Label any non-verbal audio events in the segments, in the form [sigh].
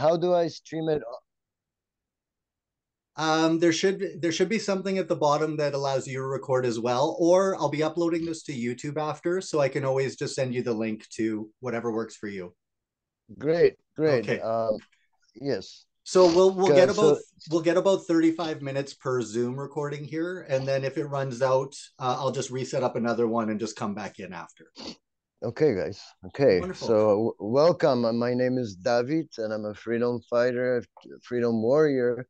how do I stream it? Um, there should be, there should be something at the bottom that allows you to record as well, or I'll be uploading this to YouTube after, so I can always just send you the link to whatever works for you. Great, great. Okay. Um, yes. So we'll we'll get about so, we'll get about 35 minutes per Zoom recording here, and then if it runs out, uh, I'll just reset up another one and just come back in after. Okay, guys. Okay, Wonderful. so welcome. Uh, my name is David, and I'm a freedom fighter, freedom warrior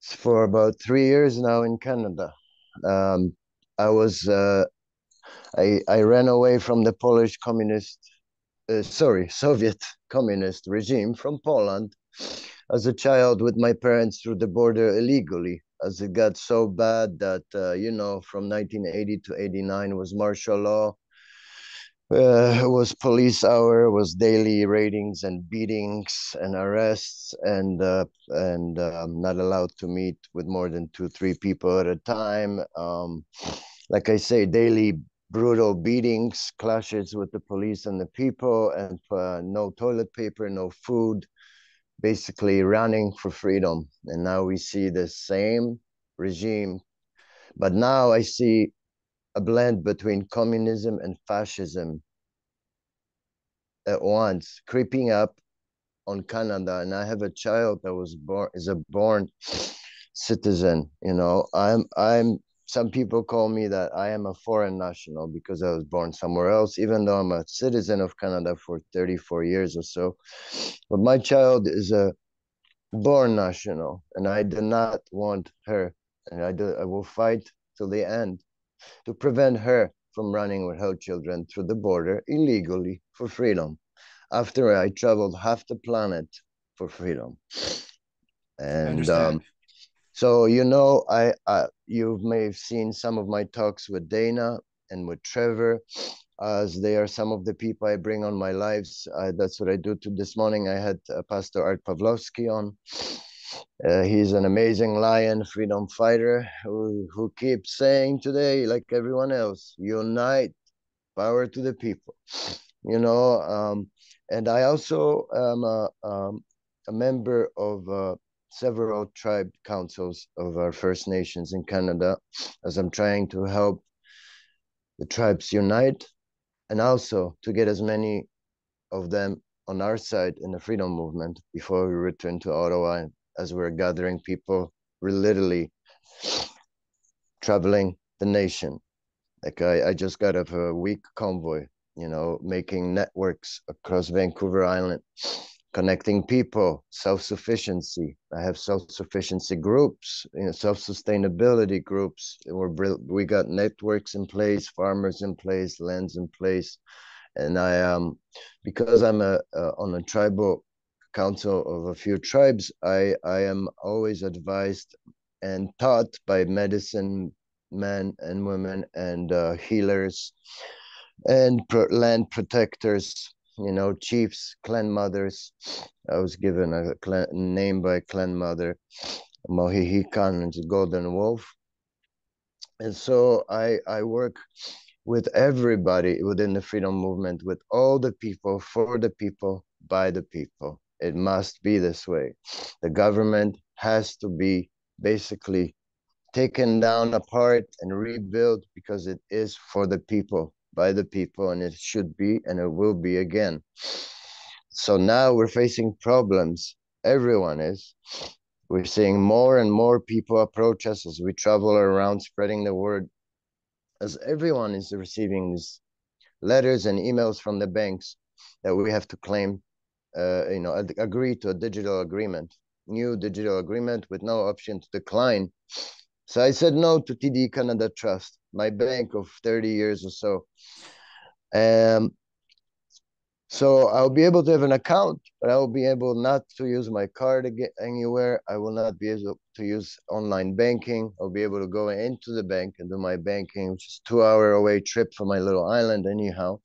for about three years now in Canada. Um, I was uh, I I ran away from the Polish communist, uh, sorry, Soviet communist regime from Poland as a child with my parents through the border illegally. As it got so bad that uh, you know, from 1980 to 89 was martial law uh, was police hour, was daily ratings and beatings and arrests, and uh, and um, not allowed to meet with more than two, three people at a time. Um, like I say, daily brutal beatings, clashes with the police and the people, and uh, no toilet paper, no food, basically running for freedom. And now we see the same regime, but now I see a blend between communism and fascism at once, creeping up on Canada. And I have a child that was born is a born citizen. You know, I'm I'm. Some people call me that I am a foreign national because I was born somewhere else, even though I'm a citizen of Canada for 34 years or so. But my child is a born national, and I do not want her, and I do. I will fight till the end to prevent her from running with her children through the border illegally for freedom. After I traveled half the planet for freedom. And um, so, you know, I, I you may have seen some of my talks with Dana and with Trevor, as they are some of the people I bring on my lives. That's what I do. To this morning, I had uh, Pastor Art Pawlowski on. Uh, he's an amazing lion freedom fighter who, who keeps saying today, like everyone else, unite, power to the people. [sniffs] You know, um, and I also am a, um, a member of uh, several tribe councils of our First Nations in Canada, [sniffs] as I'm trying to help the tribes unite, and also to get as many of them on our side in the freedom movement before we return to Ottawa as we're gathering people, we're literally traveling the nation. Like I, I just got a week convoy, you know, making networks across Vancouver Island, connecting people, self-sufficiency. I have self-sufficiency groups, you know, self-sustainability groups. We're we got networks in place, farmers in place, lands in place, and I um because I'm a, a on a tribal council of a few tribes, I, I am always advised and taught by medicine men and women and uh, healers and land protectors, you know, chiefs, clan mothers. I was given a clan, name by clan mother, Mohihikan, Golden Wolf. And so I, I work with everybody within the freedom movement, with all the people, for the people, by the people. It must be this way. The government has to be basically taken down apart and rebuilt because it is for the people, by the people, and it should be and it will be again. So now we're facing problems. Everyone is. We're seeing more and more people approach us as we travel around spreading the word, as everyone is receiving these letters and emails from the banks that we have to claim you know, agree to a digital agreement, new digital agreement with no option to decline. So I said no to TD Canada Trust, my bank of 30 years or so. Um, so I'll be able to have an account, but I will be able not to use my card anywhere. I will not be able to use online banking. I'll be able to go into the bank and do my banking, which is two hour away trip from my little island anyhow.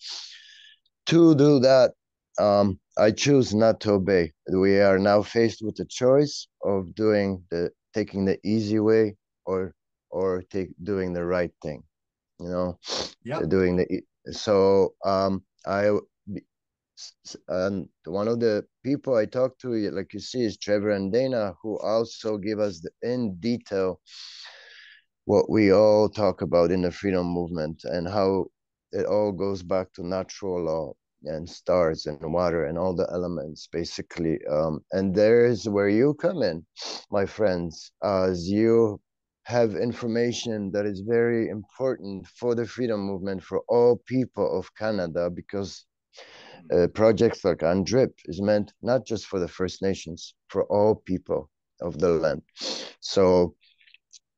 To do that, um, I choose not to obey. We are now faced with the choice of doing the taking the easy way or or take doing the right thing. You know, yeah, doing the so um I and one of the people I talked to, like you see, is Trevor and Dana, who also give us the, in detail what we all talk about in the freedom movement and how it all goes back to natural law and stars and water and all the elements basically um, and there's where you come in my friends as you have information that is very important for the freedom movement for all people of canada because uh, projects like UNDRIP is meant not just for the First Nations, for all people of the land. So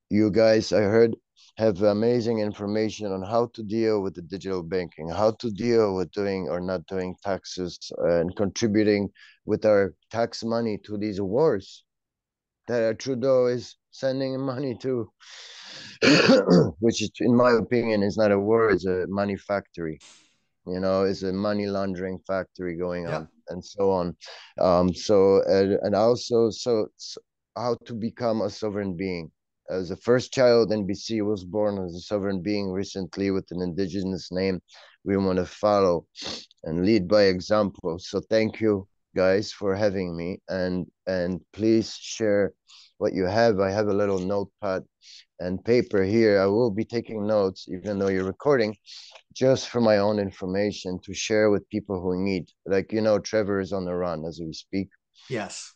you guys, I heard, have amazing information on how to deal with the digital banking, how to deal with doing or not doing taxes and contributing with our tax money to these wars that Trudeau is sending money to, [coughs] which is, in my opinion, is not a war, it's a money factory. You know it's a money laundering factory going on and so on. Um so and, and also so, so, how to become a sovereign being as the first child NBC was born as a sovereign being recently with an indigenous name we want to follow and lead by example so thank you guys for having me and and please share what you have i have a little notepad and paper here i will be taking notes even though you're recording just for my own information to share with people who need. Like, you know, Trevor is on the run as we speak. Yes.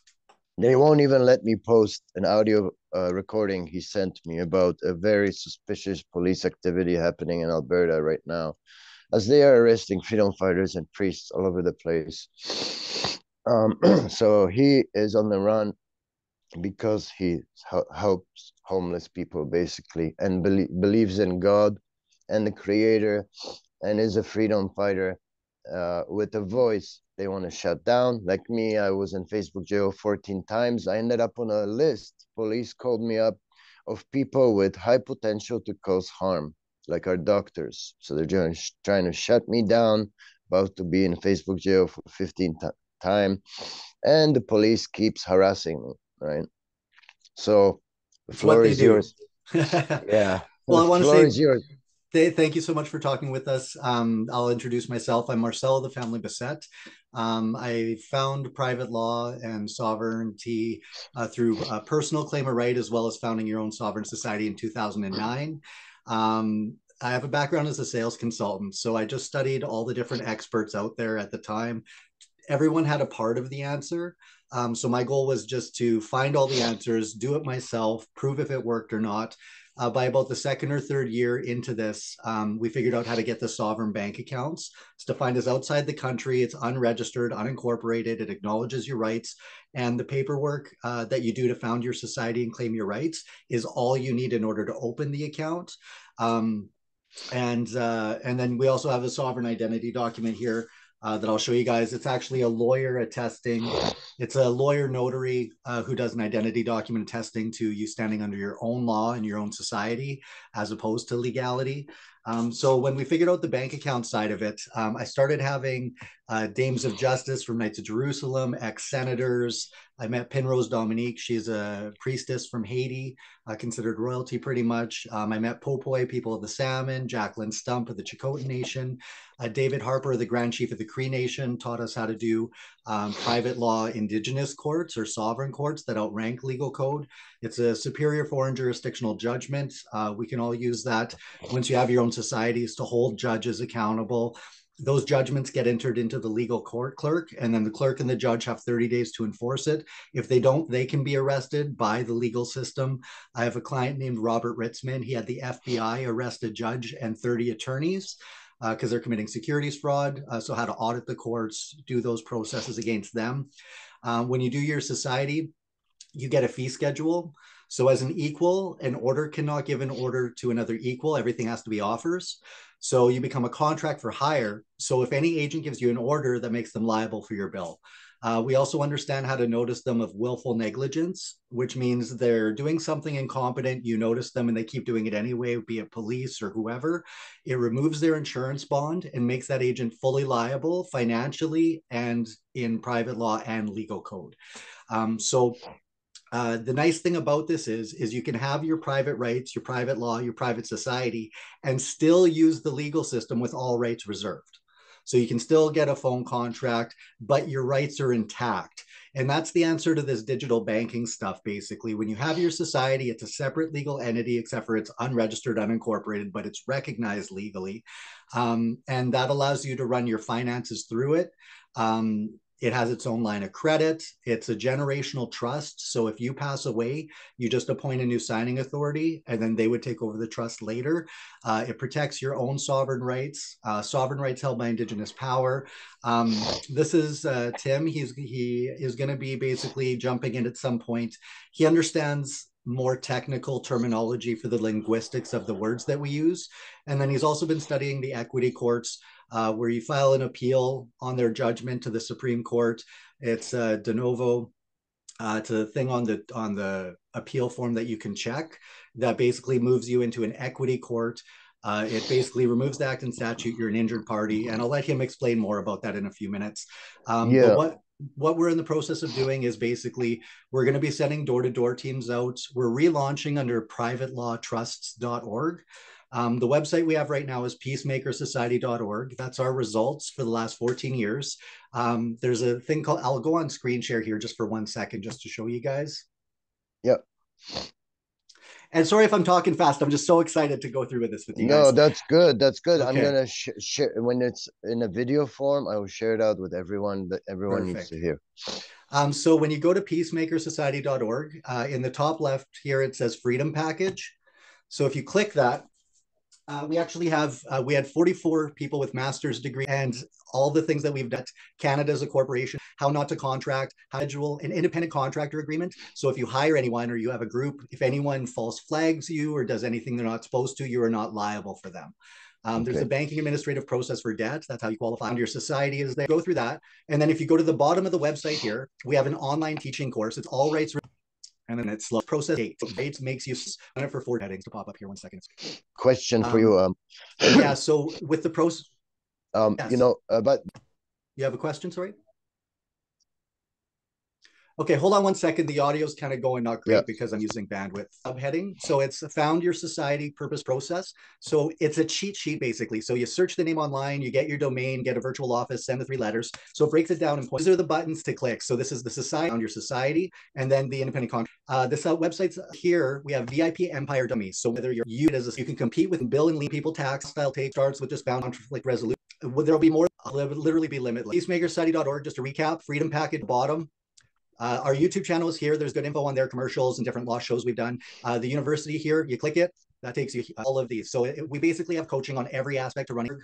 They won't even let me post an audio uh, recording he sent me about a very suspicious police activity happening in Alberta right now, as they are arresting freedom fighters and priests all over the place. [sniffs] Um, [clears throat] so he is on the run because he helps homeless people basically and be believes in God and the creator and is a freedom fighter uh, with a voice they want to shut down. Like me, I was in Facebook jail 14 times. I ended up on a list. Police called me up of people with high potential to cause harm, like our doctors. So they're trying to shut me down, about to be in Facebook jail for 15 t- time. And the police keeps harassing me, right? So the floor [laughs] is yours. yeah. Well, the I want to say yours thank you so much for talking with us. Um, I'll introduce myself. I'm Marcel, the family Bessette. Um, I found private law and sovereignty uh, through a personal claim of right, as well as founding your own sovereign society in 2009. Um, I have a background as a sales consultant, so I just studied all the different experts out there at the time. Everyone had a part of the answer. Um, so my goal was just to find all the answers, do it myself, prove if it worked or not, uh, by about the second or third year into this, um, we figured out how to get the sovereign bank accounts. It's defined as outside the country. It's unregistered, unincorporated. It acknowledges your rights, and the paperwork uh, that you do to found your society and claim your rights is all you need in order to open the account. Um, and uh, and then we also have a sovereign identity document here uh, that I'll show you guys. It's actually a lawyer attesting. It's a lawyer notary uh, who does an identity document attesting to you standing under your own law in your own society as opposed to legality. Um, so when we figured out the bank account side of it, um, I started having uh, Dames of Justice from Knights of Jerusalem, ex senators. I met Penrose Dominique. She's a priestess from Haiti, uh, considered royalty pretty much. Um, I met Popoy, people of the Salmon, Jacqueline Stump of the Chakotay Nation. Uh, David Harper, the Grand Chief of the Cree Nation, taught us how to do um, private law indigenous courts or sovereign courts that outrank legal code. It's a superior foreign jurisdictional judgment. Uh, we can all use that once you have your own societies to hold judges accountable those judgments get entered into the legal court clerk and then the clerk and the judge have 30 days to enforce it. If they don't they can be arrested by the legal system. I have a client named robert ritzman. He had the fbi arrest a judge and 30 attorneys because uh, they're committing securities fraud uh, so how to audit the courts do those processes against them. Um, when you do your society you get a fee schedule. So as an equal an order cannot give an order to another equal. Everything has to be offers so you become a contract for hire. So if any agent gives you an order that makes them liable for your bill. Uh, we also understand how to notice them of willful negligence, which means they're doing something incompetent. You notice them and they keep doing it anyway, be it police or whoever. It removes their insurance bond and makes that agent fully liable financially and in private law and legal code. Um, so uh, the nice thing about this is is you can have your private rights your private law your private society and still use the legal system with all rights reserved So you can still get a phone contract, but your rights are intact. And that's the answer to this digital banking stuff, basically. When you have your society, it's a separate legal entity, except for it's unregistered, unincorporated, but it's recognized legally. Um, and that allows you to run your finances through it. Um, it has its own line of credit. It's a generational trust. So if you pass away, you just appoint a new signing authority and then they would take over the trust later. Uh, it protects your own sovereign rights, uh, sovereign rights held by Indigenous power. Um, this is uh, Tim. He's he is going to be basically jumping in at some point. He understands more technical terminology for the linguistics of the words that we use. And then he's also been studying the equity courts uh, where you file an appeal on their judgment to the Supreme Court. It's uh, de novo. Uh, it's a thing on the on the appeal form that you can check that basically moves you into an equity court. Uh, it basically removes the act and statute. You're an injured party, and I'll let him explain more about that in a few minutes. Um, yeah. what what we're in the process of doing is basically we're going to be sending door to door teams out. We're relaunching under privatelawtrusts.org. Um, the website we have right now is peacemakersociety.org. That's our results for the last 14 years. Um, there's a thing called, I'll go on screen share here just for one second, just to show you guys. Yep. And sorry if I'm talking fast. I'm just so excited to go through with this with you. No, guys. that's good. That's good. Okay. I'm gonna sh- share when it's in a video form. I will share it out with everyone that everyone Perfect. needs to hear. Um, so when you go to peacemakersociety.org, uh, in the top left here it says Freedom Package. So if you click that, uh, we actually have uh, we had 44 people with master's degree and all the things that we've done canada as a corporation how not to contract how to an independent contractor agreement so if you hire anyone or you have a group if anyone false flags you or does anything they're not supposed to you are not liable for them um, okay. There's a banking administrative process for debt. That's how you qualify under your society is there. Go through that. And then if you go to the bottom of the website here, we have an online teaching course. It's all rights and then it's like process eight. Eight makes you it for four headings to pop up here. One second. Question for um, you. Um, yeah. So with the pros, um, yes. you know, uh, but you have a question. Sorry. Okay, hold on one second. The audio is kind of going not great yeah. because I'm using bandwidth subheading. So it's found your society purpose process. So it's a cheat sheet basically. So you search the name online, you get your domain, get a virtual office, send the three letters. So it breaks it down and points. These are the buttons to click. So this is the society on your society, and then the independent contract. Uh, this uh, website's here. We have VIP Empire dummies. So whether you're you as a, you can compete with bill and lean people tax style take starts with just bound conflict resolution. There'll be more. It'll literally be limitless. Peacemakersociety.org. Just a recap. Freedom package bottom uh, our YouTube channel is here. There's good info on their commercials and different law shows we've done. Uh, the university here, you click it, that takes you all of these. So it, we basically have coaching on every aspect of running.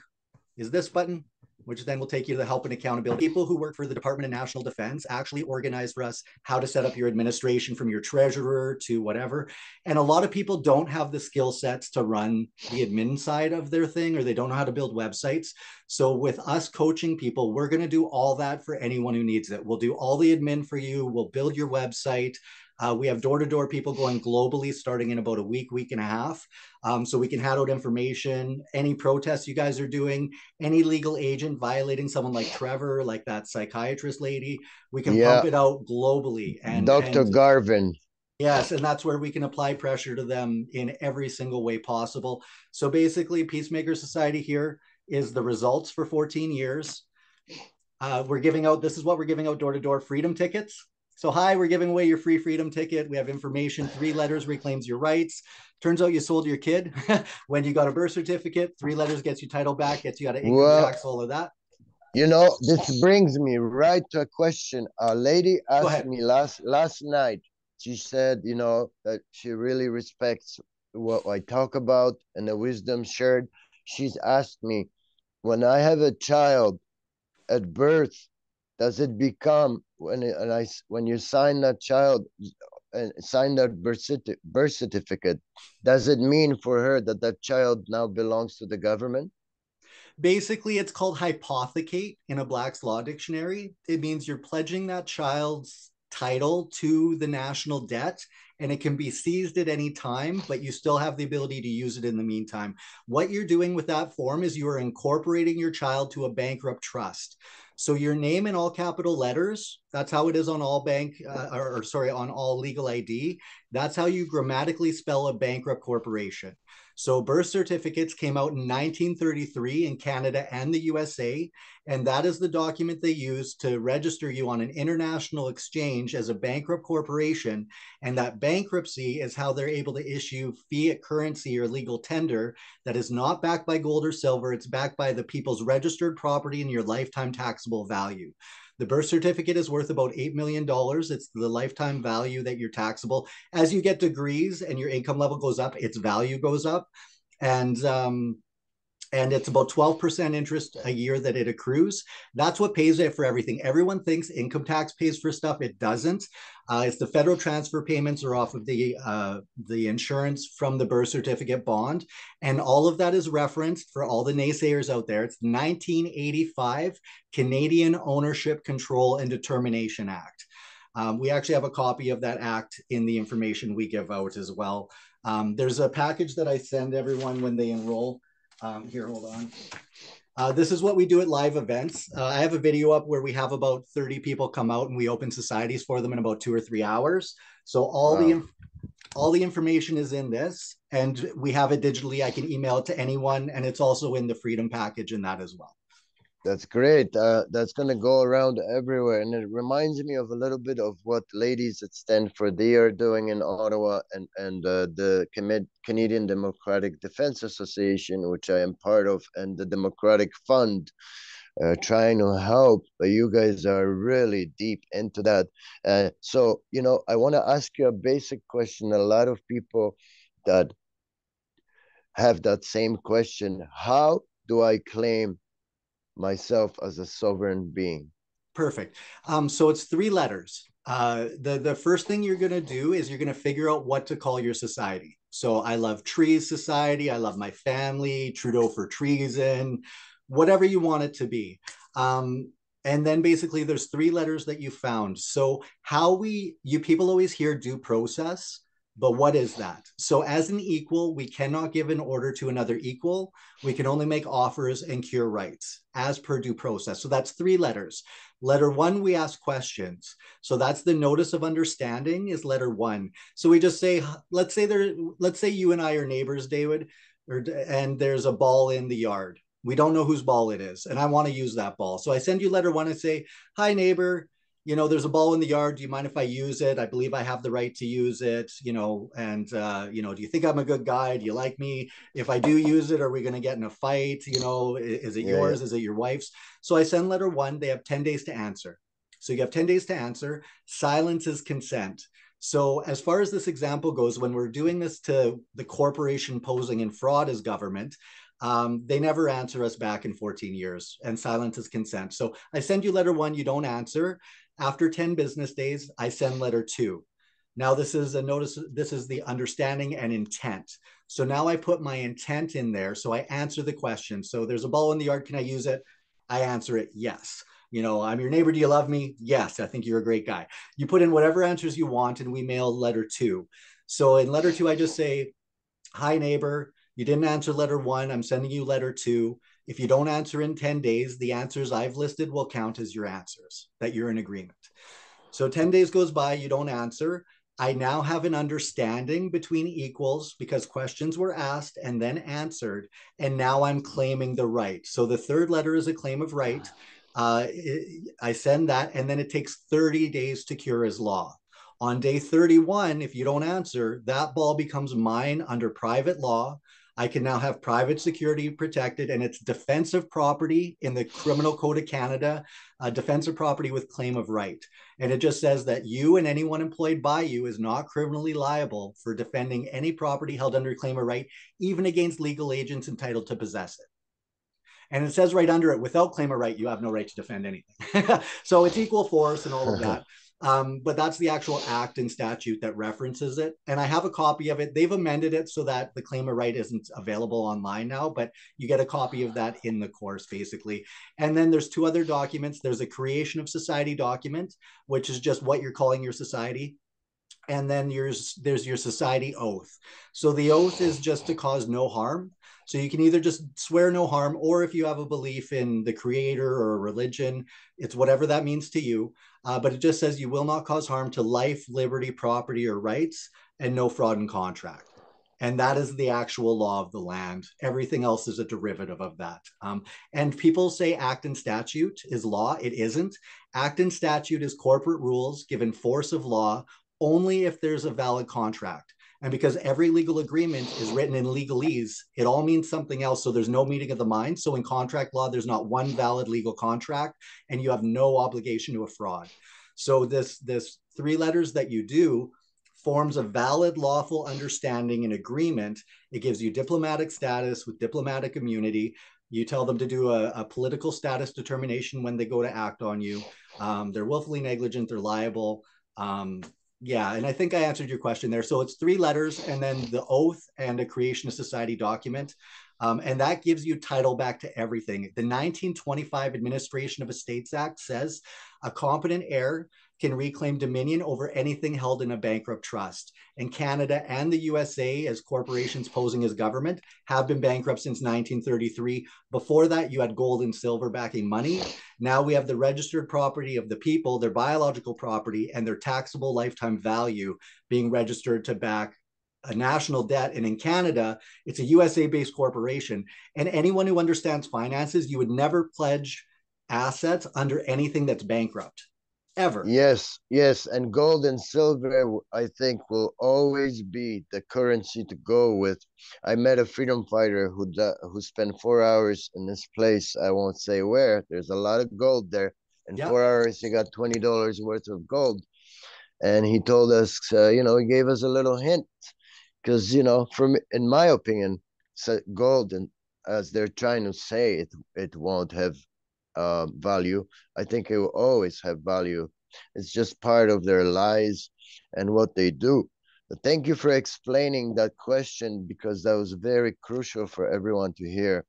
Is this button? Which then will take you to the help and accountability. People who work for the Department of National Defense actually organize for us how to set up your administration from your treasurer to whatever. And a lot of people don't have the skill sets to run the admin side of their thing, or they don't know how to build websites. So with us coaching people, we're going to do all that for anyone who needs it. We'll do all the admin for you. We'll build your website. Uh, we have door to door people going globally starting in about a week, week and a half. Um, so we can hand out information, any protests you guys are doing, any legal agent violating someone like Trevor, like that psychiatrist lady, we can yeah. pump it out globally. And Dr. And, Garvin. Yes, and that's where we can apply pressure to them in every single way possible. So basically, Peacemaker Society here is the results for 14 years. Uh, we're giving out, this is what we're giving out door to door freedom tickets. So, hi, we're giving away your free freedom ticket. We have information. Three letters reclaims your rights. Turns out you sold your kid [laughs] when you got a birth certificate. Three letters gets you title back, gets you out of income well, tax, all of that. You know, this brings me right to a question. A lady asked me last last night. She said, you know, that she really respects what I talk about and the wisdom shared. She's asked me, when I have a child at birth, does it become when and I when you sign that child and sign that birth, certi- birth certificate, does it mean for her that that child now belongs to the government? Basically, it's called hypothecate in a Black's Law Dictionary. It means you're pledging that child's title to the national debt and it can be seized at any time, but you still have the ability to use it in the meantime. What you're doing with that form is you are incorporating your child to a bankrupt trust. So your name in all capital letters, that's how it is on all bank, uh, or, or, sorry, on all legal ID. That's how you grammatically spell a bankrupt corporation. So birth certificates came out in 1933 in Canada and the USA, and that is the document they use to register you on an international exchange as a bankrupt corporation. And that bankruptcy is how they're able to issue fiat currency or legal tender that is not backed by gold or silver. It's backed by the people's registered property and your lifetime taxable value. The birth certificate is worth about $8 million. It's the lifetime value that you're taxable. As you get degrees and your income level goes up, its value goes up. And um, and it's about 12% interest a year that it accrues. That's what pays it for everything. Everyone thinks income tax pays for stuff. It doesn't. Uh, it's the federal transfer payments are off of the uh, the insurance from the birth certificate bond, and all of that is referenced for all the naysayers out there. It's 1985 Canadian Ownership Control and Determination Act. Um, we actually have a copy of that act in the information we give out as well. Um, there's a package that I send everyone when they enroll. Um, here, hold on. Uh, this is what we do at live events. Uh, I have a video up where we have about 30 people come out and we open societies for them in about two or three hours. So all wow. the all the information is in this and we have it digitally. I can email it to anyone and it's also in the freedom package in that as well. That's great. Uh, that's going to go around everywhere. And it reminds me of a little bit of what Ladies at Stanford they are doing in Ottawa and, and uh, the Canadian Democratic Defense Association, which I am part of, and the Democratic Fund. Uh, trying to help, but you guys are really deep into that. Uh, so, you know, I want to ask you a basic question. A lot of people that have that same question How do I claim myself as a sovereign being. Perfect. Um, so it's three letters. Uh, the the first thing you're going to do is you're going to figure out what to call your society. So I love trees society. I love my family. Trudeau for treason. Whatever you want it to be. Um, and then basically there's three letters that you found. So how we you people always hear due process. But what is that? So, as an equal, we cannot give an order to another equal. We can only make offers and cure rights as per due process. So, that's three letters. Letter one, we ask questions. So, that's the notice of understanding, is letter one. So, we just say, let's say there, let's say you and I are neighbors, David, or, and there's a ball in the yard. We don't know whose ball it is, and I want to use that ball. So, I send you letter one and say, Hi, neighbor you know, there's a ball in the yard. Do you mind if I use it? I believe I have the right to use it, you know, and, uh, you know, do you think I'm a good guy? Do you like me? If I do use it, are we going to get in a fight? You know, is it yeah, yours? Yeah. Is it your wife's? So I send letter one. They have 10 days to answer. So you have 10 days to answer. Silence is consent. So as far as this example goes, when we're doing this to the corporation posing in fraud as government, um, they never answer us back in 14 years and silence is consent. So I send you letter one, you don't answer. After 10 business days, I send letter two. Now this is a notice, this is the understanding and intent. So now I put my intent in there. So I answer the question. So there's a ball in the yard. Can I use it? I answer it yes. You know, I'm your neighbor. Do you love me? Yes, I think you're a great guy. You put in whatever answers you want, and we mail letter two. So in letter two, I just say, Hi, neighbor. You didn't answer letter one. I'm sending you letter two. If you don't answer in 10 days, the answers I've listed will count as your answers, that you're in agreement. So 10 days goes by, you don't answer. I now have an understanding between equals because questions were asked and then answered. And now I'm claiming the right. So the third letter is a claim of right. Uh, I send that, and then it takes 30 days to cure as law. On day 31, if you don't answer, that ball becomes mine under private law. I can now have private security protected and it's defensive property in the Criminal Code of Canada, uh, defensive property with claim of right. And it just says that you and anyone employed by you is not criminally liable for defending any property held under claim of right, even against legal agents entitled to possess it. And it says right under it, without claim of right, you have no right to defend anything. [laughs] so it's equal force and all of [laughs] that. Um, but that's the actual act and statute that references it. And I have a copy of it. They've amended it so that the claim of right isn't available online now, but you get a copy of that in the course basically. And then there's two other documents. There's a creation of society document, which is just what you're calling your society. and then there's there's your society oath. So the oath is just to cause no harm. So you can either just swear no harm, or if you have a belief in the creator or religion, it's whatever that means to you. Uh, but it just says you will not cause harm to life, liberty, property, or rights, and no fraud in contract. And that is the actual law of the land. Everything else is a derivative of that. Um, and people say act and statute is law. It isn't. Act and statute is corporate rules given force of law only if there's a valid contract. And because every legal agreement is written in legalese, it all means something else. So there's no meeting of the mind. So in contract law, there's not one valid legal contract, and you have no obligation to a fraud. So this this three letters that you do forms a valid lawful understanding and agreement. It gives you diplomatic status with diplomatic immunity. You tell them to do a, a political status determination when they go to act on you. Um, they're willfully negligent. They're liable. Um, yeah, and I think I answered your question there. So it's three letters and then the oath and a creation of society document. Um, and that gives you title back to everything. The 1925 Administration of Estates Act says a competent heir can reclaim dominion over anything held in a bankrupt trust. And Canada and the USA, as corporations posing as government, have been bankrupt since 1933. Before that, you had gold and silver backing money. Now we have the registered property of the people, their biological property, and their taxable lifetime value being registered to back a national debt. And in Canada, it's a USA based corporation. And anyone who understands finances, you would never pledge assets under anything that's bankrupt ever. Yes, yes. And gold and silver, I think, will always be the currency to go with. I met a freedom fighter who, who spent four hours in this place. I won't say where. There's a lot of gold there. In yep. four hours, he got $20 worth of gold. And he told us, uh, you know, he gave us a little hint because you know from in my opinion gold and as they're trying to say it it won't have uh, value. I think it will always have value. It's just part of their lies and what they do. But thank you for explaining that question because that was very crucial for everyone to hear.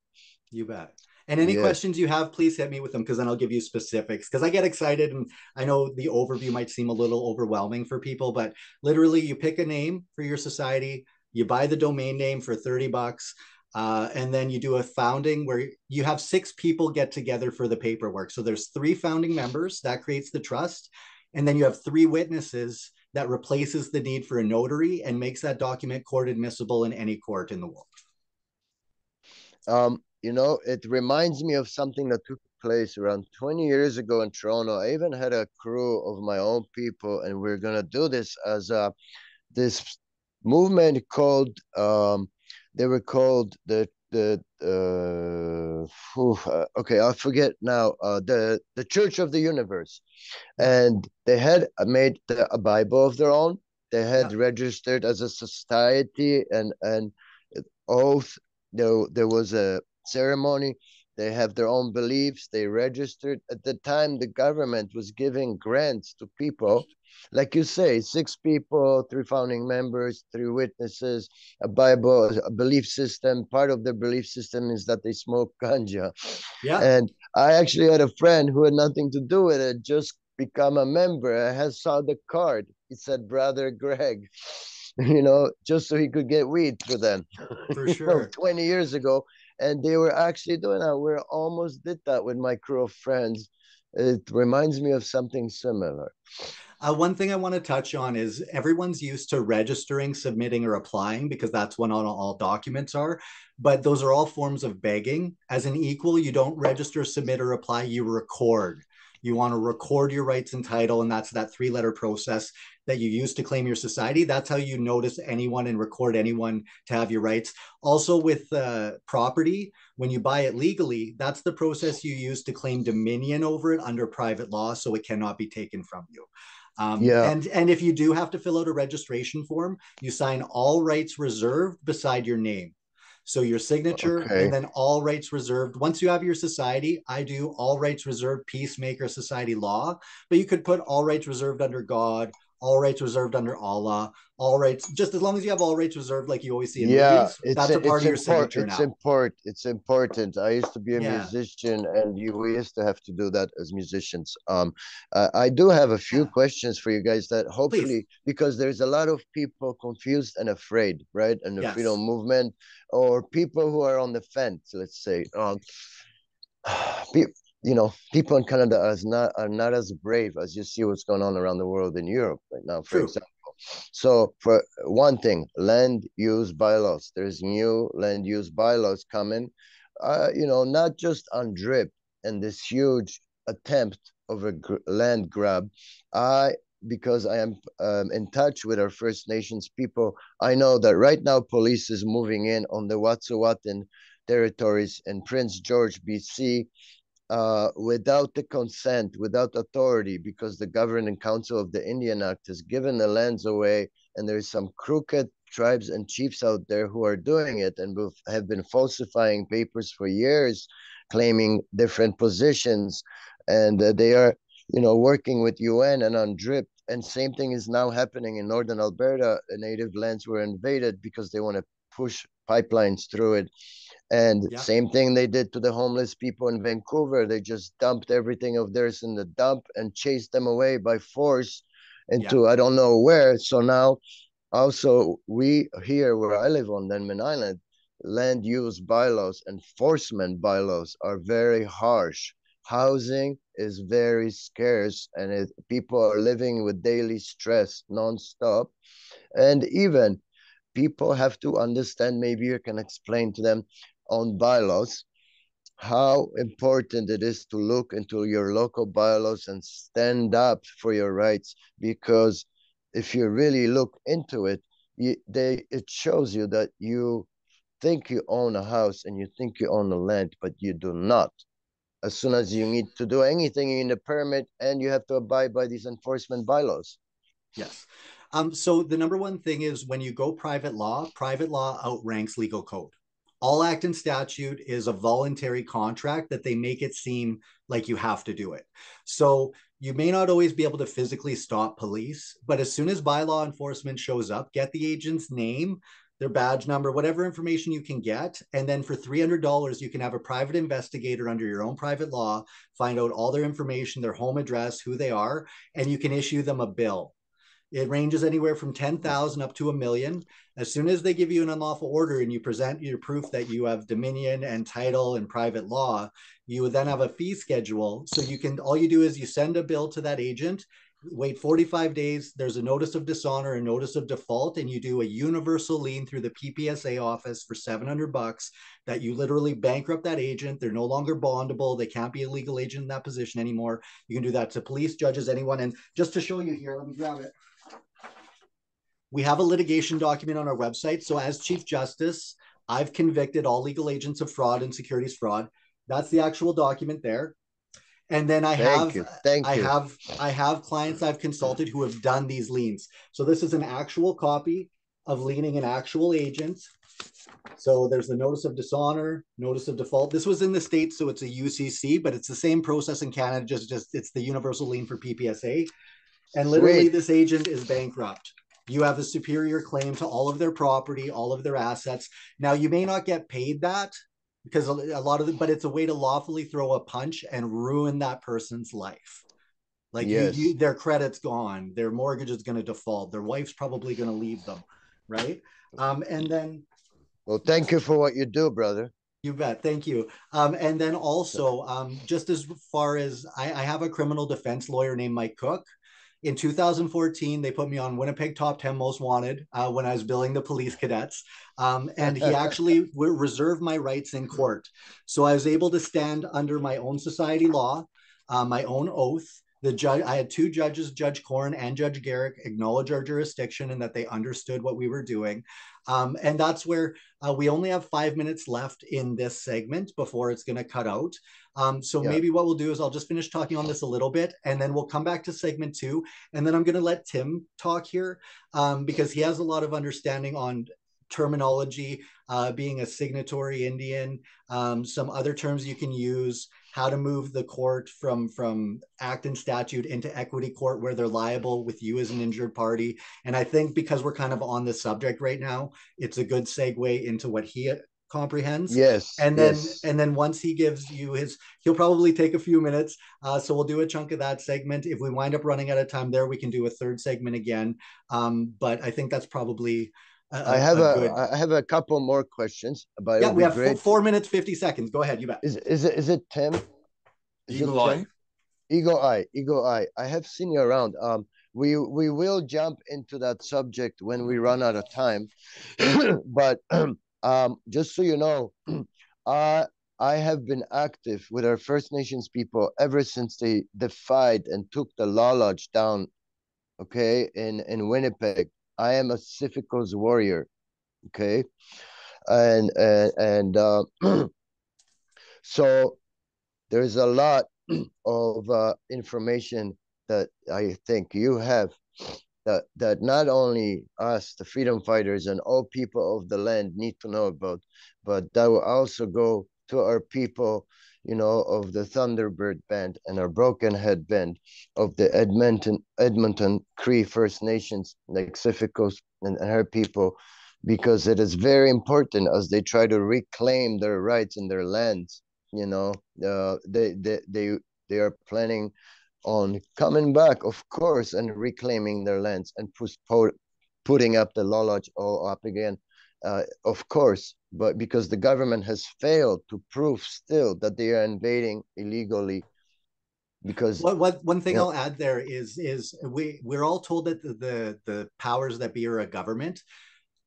You bet. And any questions you have, please hit me with them because then I'll give you specifics. Because I get excited and I know the overview might seem a little overwhelming for people, but literally you pick a name for your society, you buy the domain name for 30 bucks. Uh, and then you do a founding where you have six people get together for the paperwork. So there's three founding members that creates the trust, and then you have three witnesses that replaces the need for a notary and makes that document court admissible in any court in the world. Um, you know, it reminds me of something that took place around 20 years ago in Toronto. I even had a crew of my own people, and we are gonna do this as a this movement called um, they were called the the uh, whew, uh, okay I forget now uh, the the Church of the Universe, and they had made the, a Bible of their own. They had yeah. registered as a society and and oath. There there was a ceremony. They have their own beliefs. They registered. At the time, the government was giving grants to people. Like you say, six people, three founding members, three witnesses, a Bible, a belief system. Part of their belief system is that they smoke [laughs] ganja. Yeah. And I actually had a friend who had nothing to do with it, just become a member. I had saw the card. It said Brother Greg [laughs] you know, just so he could get weed for them. For sure. [laughs] you know, 20 years ago and they were actually doing that. We almost did that with my crew of friends. It reminds me of something similar. Uh, one thing I want to touch on is everyone's used to registering, submitting, or applying because that's what all, all documents are. But those are all forms of begging. As an equal, you don't register, submit, or apply, you record. You want to record your rights and title, and that's that three letter process that you use to claim your society. That's how you notice anyone and record anyone to have your rights. Also, with uh, property, when you buy it legally, that's the process you use to claim dominion over it under private law, so it cannot be taken from you. Um, yeah. And and if you do have to fill out a registration form, you sign all rights reserved beside your name. So your signature okay. and then all rights reserved. Once you have your society, I do all rights reserved peacemaker society law, but you could put all rights reserved under God, all rights reserved under Allah, all rights, just as long as you have all rights reserved, like you always see in yeah, movies, that's a, part of your signature it's now. Important. It's important. I used to be a yeah. musician, and you we used to have to do that as musicians. Um, uh, I do have a few yeah. questions for you guys that hopefully, Please. because there's a lot of people confused and afraid, right? And the yes. freedom movement, or people who are on the fence, let's say. Um, [sighs] you know, people in Canada are not are not as brave as you see what's going on around the world in Europe right now, for True. example. So for one thing, land use bylaws. There's new land use bylaws coming. Uh, you know, not just UNDRIP and this huge attempt of a gr land grab. I because I am um, in touch with our First Nations people, I know that right now police is moving in on the Wet'suwet'en territories in Prince George, BC, uh, without the consent, without authority, because the governing council of the Indian Act has given the lands away, and there's some crooked tribes and chiefs out there who are doing it and have been falsifying papers for years, claiming different positions, and uh, they are, you know, working with UN and UNDRIP. And same thing is now happening in northern Alberta. Native lands were invaded because they want to push pipelines through it and yeah. same thing they did to the homeless people in Vancouver. They just dumped everything of theirs in the dump and chased them away by force into yeah. I don't know where. So now also we here where I live on Denman Island, land use bylaws, enforcement bylaws are very harsh. Housing is very scarce and it, people are living with daily stress nonstop. And even people have to understand, maybe you can explain to them on bylaws, how important it is to look into your local bylaws and stand up for your rights. Because if you really look into it, you, they it shows you that you think you own a house and you think you own a land, but you do not. As soon as you need to do anything, you need a permit and you have to abide by these enforcement bylaws. Yes. Um, so the number one thing is when you go private law, private law outranks legal code all act and statute is a voluntary contract that they make it seem like you have to do it. So you may not always be able to physically stop police, but as soon as bylaw enforcement shows up, get the agent's name, their badge number, whatever information you can get. And then for $300, you can have a private investigator under your own private law find out all their information, their home address, who they are, and you can issue them a bill. It ranges anywhere from 10,000 up to a million. As soon as they give you an unlawful order and you present your proof that you have dominion and title and private law, you would then have a fee schedule. So you can, all you do is you send a bill to that agent, wait 45 days, there's a notice of dishonor, a notice of default, and you do a universal lien through the PPSA office for 700 bucks that you literally bankrupt that agent. They're no longer bondable. They can't be a legal agent in that position anymore. You can do that to police, judges, anyone. And just to show you here, let me grab it. We have a litigation document on our website. So as Chief Justice, I've convicted all legal agents of fraud and securities fraud. That's the actual document there. And then I Thank have you. Thank I you. have I have clients I've consulted who have done these liens. So this is an actual copy of leaning an actual agent. So there's the notice of dishonor, notice of default. This was in the States, so it's a UCC, but it's the same process in Canada, just, just it's the universal lien for PPSA. And literally, Sweet. this agent is bankrupt. You have a superior claim to all of their property, all of their assets. Now, you may not get paid that because a lot of it, but it's a way to lawfully throw a punch and ruin that person's life. Like yes. you, you, their credit's gone, their mortgage is going to default, their wife's probably going to leave them, right? Um, and then, well, thank you for what you do, brother. You bet. Thank you. Um, and then also, um, just as far as I, I, have a criminal defense lawyer named Mike Cook, in 2014, they put me on Winnipeg Top 10 Most Wanted uh, when I was billing the police cadets. Um, and he actually [laughs] reserved my rights in court. So I was able to stand under my own society law, uh, my own oath. The judge, I had two judges, Judge Corn and Judge Garrick, acknowledge our jurisdiction and that they understood what we were doing. Um, and that's where uh, we only have five minutes left in this segment before it's going to cut out. Um, so yeah. maybe what we'll do is I'll just finish talking on this a little bit and then we'll come back to segment two. And then I'm going to let Tim talk here um, because he has a lot of understanding on terminology, uh, being a signatory Indian, um, some other terms you can use, how to move the court from from act and statute into equity court where they're liable with you as an injured party. And I think because we're kind of on this subject right now, it's a good segue into what he comprehends. Yes. And then yes. and then once he gives you his, he'll probably take a few minutes. Uh, so we'll do a chunk of that segment. If we wind up running out of time there, we can do a third segment again. Um, but I think that's probably I have a, a good... I have a couple more questions. But yeah, we have great. four minutes fifty seconds. Go ahead, you bet. Is is it is it Tim? Is Eagle Eye. Tim? Eagle Eye, Eagle Eye. I have seen you around. Um, we we will jump into that subject when we run out of time, [clears throat] but [clears throat] um, just so you know, [clears throat] I I have been active with our First Nations people ever since they defied and took the Law Lodge down. Okay, in in Winnipeg, I am a Cificos warrior, okay, and and and uh, [clears throat] so there's a lot [clears throat] of uh, information that I think you have that that not only us, the freedom fighters, and all people of the land need to know about, but that will also go to our people you know, of the Thunderbird Band and our Broken Head Band of the Edmonton Edmonton Cree First Nations, like Cificos and her people, because it is very important as they try to reclaim their rights in their lands. You know, uh, they they they they are planning on coming back, of course, and reclaiming their lands and put, putting up the law lodge all up again uh, of course, but because the government has failed to prove still that they are invading illegally. Because what, what one thing yeah. I'll add there is is we we're all told that the, the the powers that be are a government,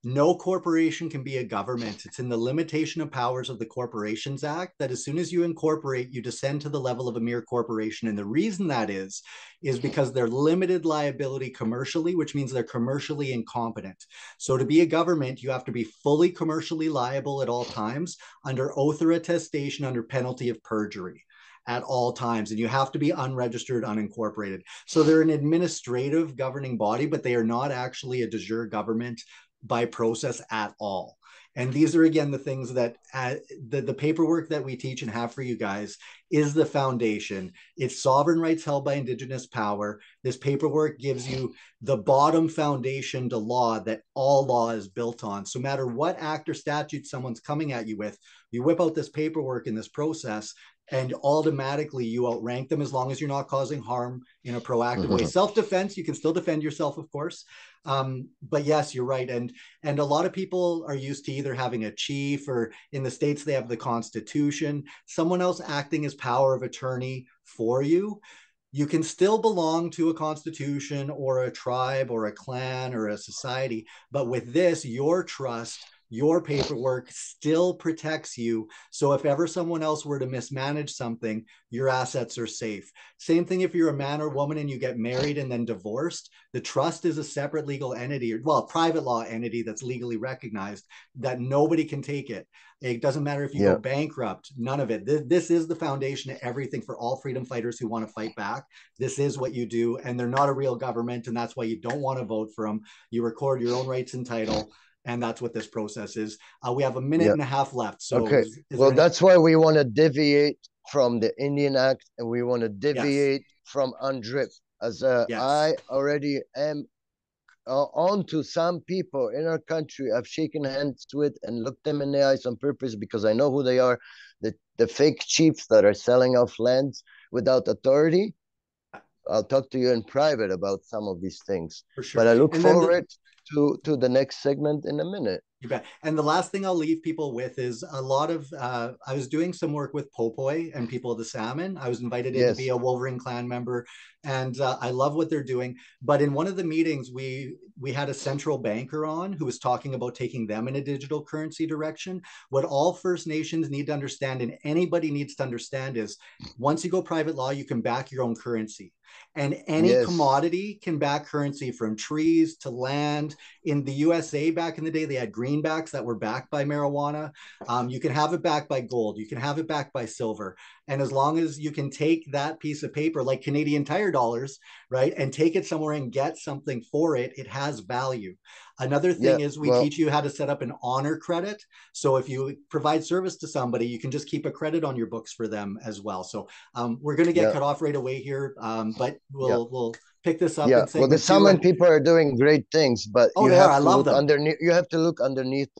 no corporation can be a government. It's in the limitation of powers of the Corporations Act that as soon as you incorporate, you descend to the level of a mere corporation. And the reason that is, is because they're limited liability commercially, which means they're commercially incompetent. So to be a government, you have to be fully commercially liable at all times under oath or attestation under penalty of perjury at all times and you have to be unregistered unincorporated so they're an administrative governing body but they are not actually a de jure government by process at all. And these are again the things that uh, the, the paperwork that we teach and have for you guys is the foundation. It's sovereign rights held by indigenous power. This paperwork gives you the bottom foundation to law that all law is built on. So, no matter what act or statute someone's coming at you with, you whip out this paperwork in this process, and automatically you outrank them as long as you're not causing harm in a proactive mm-hmm. way. Self-defense, you can still defend yourself, of course. Um, but yes, you're right. And and a lot of people are used to either having a chief or in the states they have the constitution, someone else acting as power of attorney for you. You can still belong to a constitution or a tribe or a clan or a society, but with this, your trust your paperwork still protects you. So if ever someone else were to mismanage something, your assets are safe. Same thing if you're a man or woman and you get married and then divorced, the trust is a separate legal entity, or well, private law entity that's legally recognized that nobody can take it. It doesn't matter if you yeah. go bankrupt, none of it. This, this is the foundation of everything for all freedom fighters who want to fight back. This is what you do, and they're not a real government, and that's why you don't want to vote for them. You record your own rights and title and that's what this process is. Uh, we have a minute yep. and a half left. So okay, is, is well, that's why we want to deviate from the Indian Act, and we want to deviate yes. from UNDRIP. As uh, yes. I already am uh, on to some people in our country, I've shaken hands with and looked them in the eyes on purpose because I know who they are. The the fake chiefs that are selling off lands without authority. I'll talk to you in private about some of these things. Sure. But I look and forward to to the next segment in a minute. You bet. And the last thing I'll leave people with is a lot of. Uh, I was doing some work with Popoy and people of the Salmon. I was invited in yes. to be a Wolverine Clan member, and uh, I love what they're doing. But in one of the meetings, we we had a central banker on who was talking about taking them in a digital currency direction. What all First Nations need to understand, and anybody needs to understand, is once you go private law, you can back your own currency and any yes. commodity can back currency from trees to land. In the USA back in the day, they had greenbacks that were backed by marijuana. Um, you can have it backed by gold. You can have it backed by silver. And as long as you can take that piece of paper, like Canadian Tire dollars, right, and take it somewhere and get something for it, it has value. Another thing yeah, is we well, teach you how to set up an honor credit. So if you provide service to somebody, you can just keep a credit on your books for them as well. So um, we're going to get yeah. cut off right away here, um, but we'll yeah. we'll pick this up. Yeah, well, the Salmon people are doing great things, but oh, you have are. to I love look them. underneath. You have to look underneath